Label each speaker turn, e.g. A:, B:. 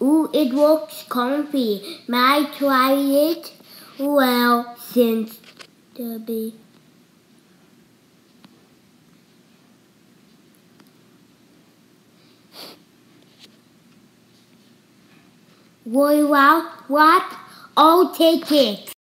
A: Ooh, it looks comfy. May I try it? Well, since Debbie. Worry out what? I'll take it.